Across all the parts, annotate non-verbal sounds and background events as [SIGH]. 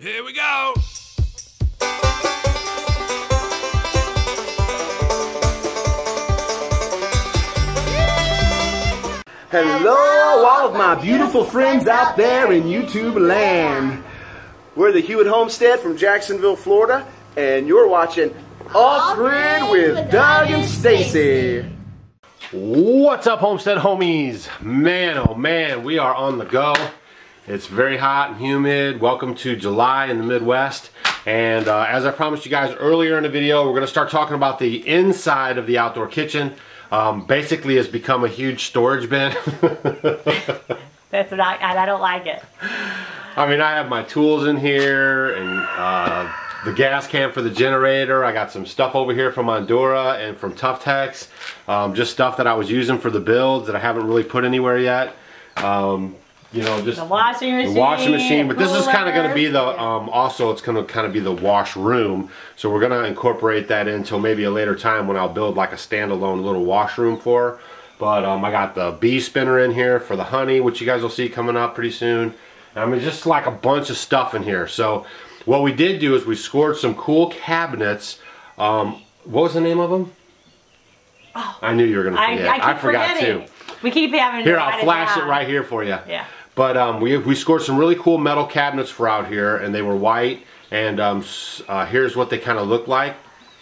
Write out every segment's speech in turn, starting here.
Here we go. Hello, all of my beautiful friends out there in YouTube land. We're the Hewitt Homestead from Jacksonville, Florida, and you're watching Off Grid with Doug and Stacy. What's up, Homestead homies? Man, oh man, we are on the go. It's very hot and humid. Welcome to July in the Midwest. And uh, as I promised you guys earlier in the video, we're gonna start talking about the inside of the outdoor kitchen. Um, basically, has become a huge storage bin. [LAUGHS] That's what I, and I don't like it. I mean, I have my tools in here and uh, the gas can for the generator. I got some stuff over here from Ondura and from Tuftex. Um, just stuff that I was using for the builds that I haven't really put anywhere yet. Um, you know, just The washing machine. the washing machine. But this is kind of going to be the um, also it's going to kind of be the wash room. So we're going to incorporate that until maybe a later time when I'll build like a standalone little washroom for. her. But um, I got the bee spinner in here for the honey, which you guys will see coming up pretty soon. I mean, just like a bunch of stuff in here. So what we did do is we scored some cool cabinets. Um, what was the name of them? I knew you were going to I, forget. I forgot forgetting. too. We keep having Here, I'll flash it down. right here for you. Yeah. But um, we, we scored some really cool metal cabinets for out here, and they were white. And um, uh, here's what they kind of look like.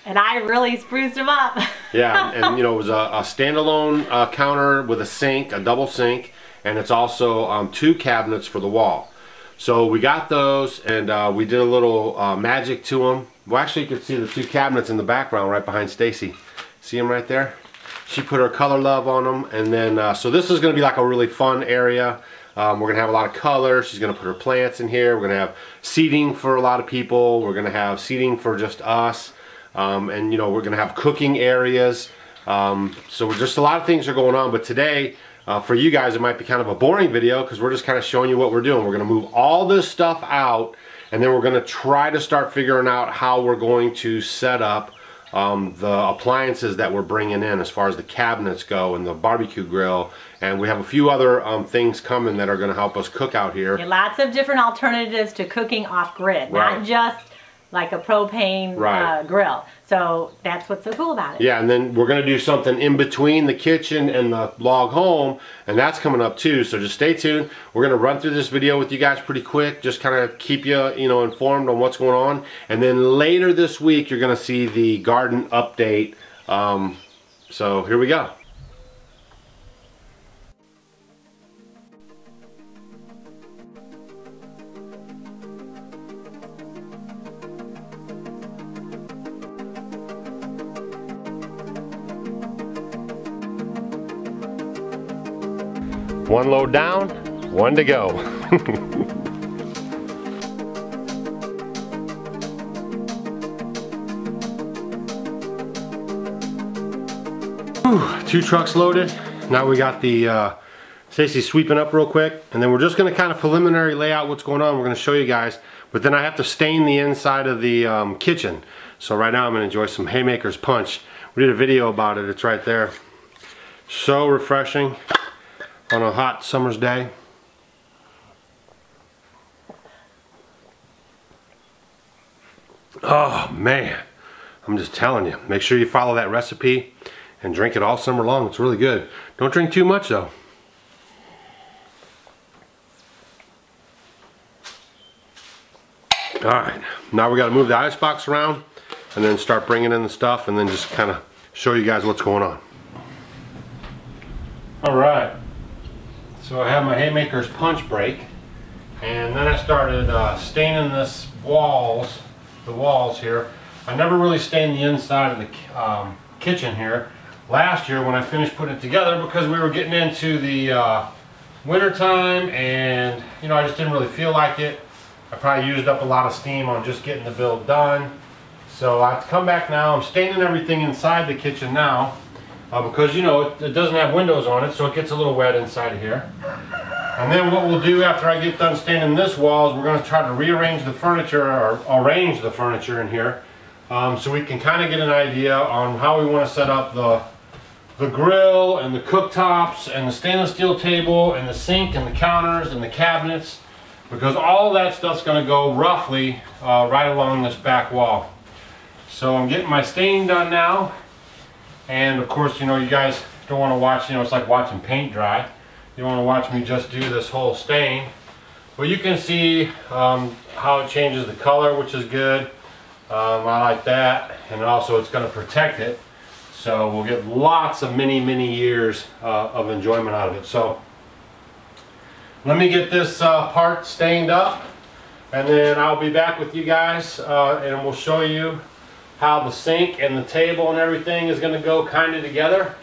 And I really spruced them up. Yeah, [LAUGHS] and you know, it was a, a standalone uh, counter with a sink, a double sink, and it's also um, two cabinets for the wall. So we got those, and uh, we did a little uh, magic to them. Well, actually, you can see the two cabinets in the background right behind Stacy. See them right there? She put her color love on them, and then uh, so this is going to be like a really fun area. Um, we're gonna have a lot of color. She's gonna put her plants in here. We're gonna have seating for a lot of people. We're gonna have seating for just us. Um, and you know, we're gonna have cooking areas. Um, so just a lot of things are going on. But today, uh, for you guys, it might be kind of a boring video because we're just kind of showing you what we're doing. We're gonna move all this stuff out and then we're gonna try to start figuring out how we're going to set up um, the appliances that we're bringing in as far as the cabinets go and the barbecue grill. And we have a few other um, things coming that are gonna help us cook out here. Yeah, Lots of different alternatives to cooking off grid, Right. not just like a propane Right. uh, grill. So that's what's so cool about it. Yeah, and then we're gonna do something in between the kitchen and the log home, and that's coming up too. So just stay tuned. We're gonna run through this video with you guys pretty quick, just kind of keep you, you know, informed on what's going on. And then later this week, you're gonna see the garden update. Um, so here we go. One load down, one to go. [LAUGHS] Whew, Two trucks loaded. Now we got the uh, Stacy sweeping up real quick, and then we're just going to kind of preliminary lay out what's going on. We're going to show you guys, but then I have to stain the inside of the um, kitchen. So right now I'm going to enjoy some Haymaker's Punch. We did a video about it. It's right there. So refreshing on a hot summer's day. Oh man, I'm just telling you, make sure you follow that recipe and drink it all summer long. It's really good. Don't drink too much though. All right, now we got to move the ice box around and then start bringing in the stuff and then just kind of show you guys what's going on. All right, so I have my Haymaker's punch break and then I started uh, staining this walls, the walls here. I never really stained the inside of the um, kitchen here. Last year when I finished putting it together because we were getting into the uh, winter time and you know I just didn't really feel like it. I probably used up a lot of steam on just getting the build done. So I have to come back now. I'm staining everything inside the kitchen now uh, because you know it, it doesn't have windows on it so it gets a little wet inside of here. And then what we'll do after I get done staining this wall is we're going to try to rearrange the furniture or arrange the furniture in here um, so we can kind of get an idea on how we want to set up the the grill and the cooktops and the stainless steel table and the sink and the counters and the cabinets because all that stuff's going to go roughly uh, right along this back wall. So I'm getting my stain done now. And of course, you know, you guys don't want to watch, you know, it's like watching paint dry. You want to watch me just do this whole stain. Well, you can see um, how it changes the color, which is good. Um, I like that. And also it's going to protect it. So we'll get lots of many, many years uh, of enjoyment out of it. So let me get this uh, part stained up and then I'll be back with you guys uh, and we'll show you how the sink and the table and everything is going to go kind of together.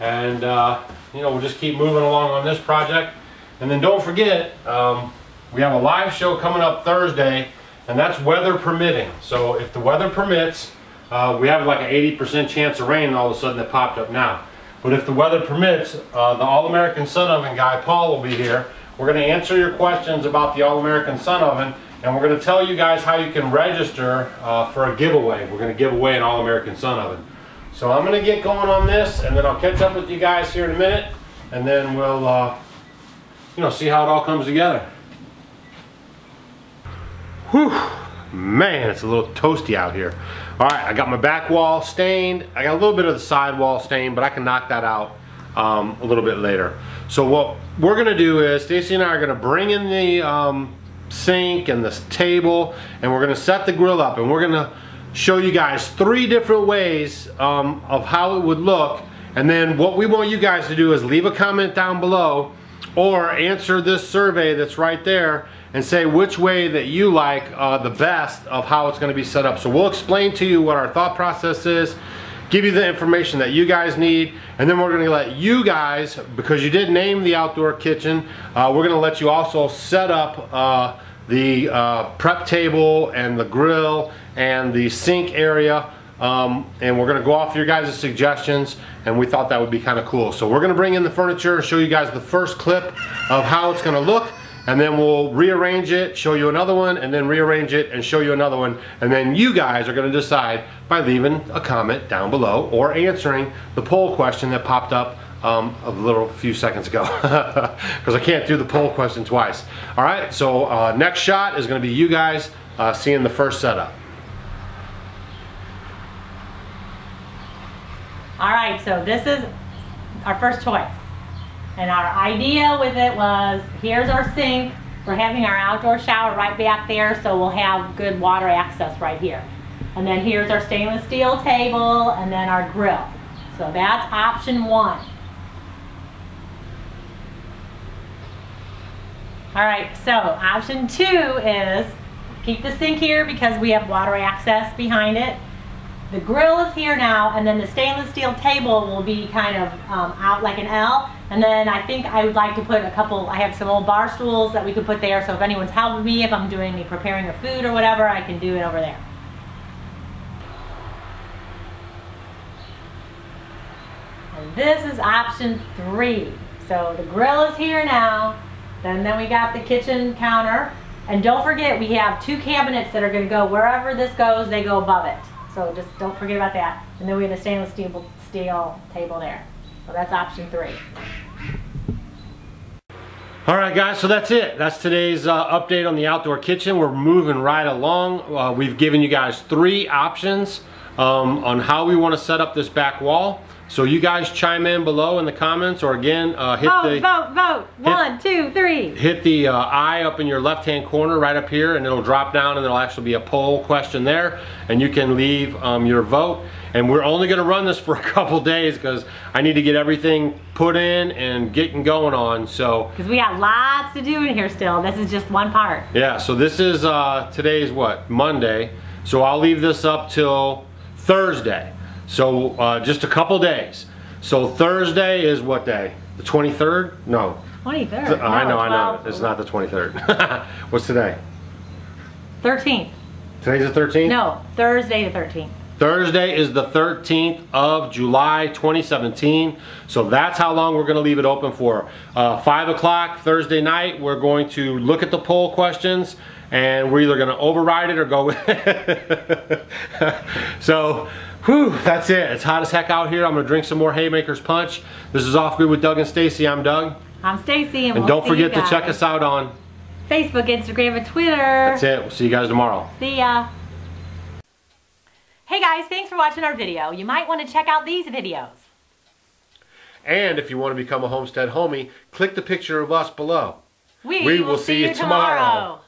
And uh, you know, we'll just keep moving along on this project. And then don't forget, um, we have a live show coming up Thursday, and that's weather permitting. So if the weather permits, uh, we have like an 80% chance of rain, and all of a sudden it popped up now. But if the weather permits, uh, the All-American Sun Oven guy, Paul, will be here. We're going to answer your questions about the All-American Sun Oven, and we're going to tell you guys how you can register uh, for a giveaway. We're going to give away an All-American Sun Oven. So I'm going to get going on this, and then I'll catch up with you guys here in a minute, and then we'll, uh, you know, see how it all comes together. Whew, man, it's a little toasty out here. All right, I got my back wall stained. I got a little bit of the side wall stained, but I can knock that out um, a little bit later. So what we're gonna do is, Stacy and I are gonna bring in the um, sink and this table, and we're gonna set the grill up, and we're gonna show you guys three different ways um, of how it would look. And then what we want you guys to do is leave a comment down below or answer this survey that's right there and say which way that you like uh, the best of how it's to be set up. So we'll explain to you what our thought process is, give you the information that you guys need, and then we're going to let you guys, because you did name the outdoor kitchen, uh, we're going to let you also set up uh, the uh, prep table and the grill and the sink area um, and we're gonna go off your guys' suggestions and we thought that would be kind of cool. So we're gonna bring in the furniture, show you guys the first clip of how it's gonna look and then we'll rearrange it, show you another one, and then rearrange it and show you another one. And then you guys are gonna decide by leaving a comment down below or answering the poll question that popped up um, a little few seconds ago [LAUGHS] because I can't do the poll question twice. All right, so uh, next shot is gonna be you guys uh, seeing the first setup. All right, so this is our first choice. And our idea with it was, here's our sink. We're having our outdoor shower right back there, so we'll have good water access right here. And then here's our stainless steel table, and then our grill. So that's option one. All right, so option two is keep the sink here because we have water access behind it. The grill is here now, and then the stainless steel table will be kind of um, out like an L. And then I think I would like to put a couple, I have some old bar stools that we could put there, so if anyone's helping me, if I'm doing any preparing of food or whatever, I can do it over there. And this is option three. So the grill is here now, and then we got the kitchen counter. And don't forget, we have two cabinets that are gonna go wherever this goes, they go above it. So just don't forget about that. And then we have a stainless steel, steel table there. So that's option three. All right, guys, so that's it. That's today's uh, update on the outdoor kitchen. We're moving right along. Uh, we've given you guys three options um, on how we want to set up this back wall. So you guys chime in below in the comments or again, uh, hit vote, the- vote, vote. One, two, three. hit the uh, eye up in your left hand corner right up here and it'll drop down and there'll actually be a poll question there and you can leave um, your vote and we're only going to run this [LAUGHS] for a couple days because I need to get everything put in and getting going on so Because we got lots to do in here still. This is just one part. yeah so this is uh, today's what Monday so I'll leave this up till Thursday so uh, just a couple days so Thursday is what day the 23rd no 23rd. I know I know it's not the 23rd [LAUGHS] what's today 13th. Today's the 13th? No, Thursday the 13th. Thursday is the 13th of July 2017. So that's how long we're going to leave it open for. Uh, 5 o'clock Thursday night, we're going to look at the poll questions and we're either going to override it or go [LAUGHS] with it. so, whew, that's it. It's hot as heck out here. I'm going to drink some more Haymaker's Punch. This is Off Grid with Doug and Stacy. I'm Doug. I'm Stacy, and, And we'll don't see forget to check us out on Facebook, Instagram, and Twitter. That's it. We'll see you guys tomorrow. See ya. Hey guys, thanks for watching our video. You might want to check out these videos. And if you want to become a homestead homie, click the picture of us below. We, We will see you tomorrow.